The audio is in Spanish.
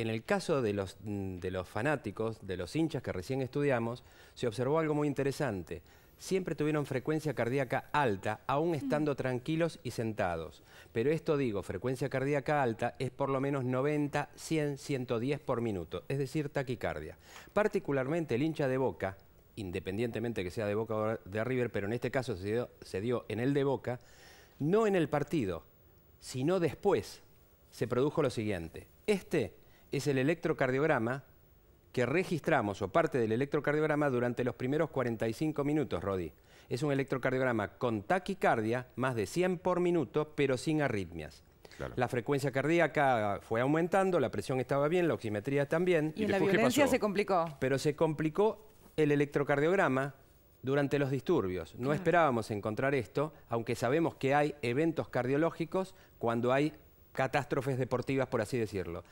En el caso de los, mm, de los fanáticos, de los hinchas que recién estudiamos, se observó algo muy interesante. Siempre tuvieron frecuencia cardíaca alta, aún estando tranquilos y sentados. Pero esto digo, frecuencia cardíaca alta es por lo menos 90, 100, 110 por minuto, es decir, taquicardia. Particularmente el hincha de Boca, independientemente que sea de Boca o de River, pero en este caso se dio, se dio en el de Boca, no en el partido, sino después se produjo lo siguiente. Este es el electrocardiograma que registramos, o parte del electrocardiograma, durante los primeros 45 minutos, Rodi. Es un electrocardiograma con taquicardia, más de 100 por minuto, pero sin arritmias. La frecuencia cardíaca fue aumentando, la presión estaba bien, la oximetría también. Y, la violencia se complicó. Pero se complicó el electrocardiograma durante los disturbios. No esperábamos encontrar esto, aunque sabemos que hay eventos cardiológicos cuando hay catástrofes deportivas, por así decirlo.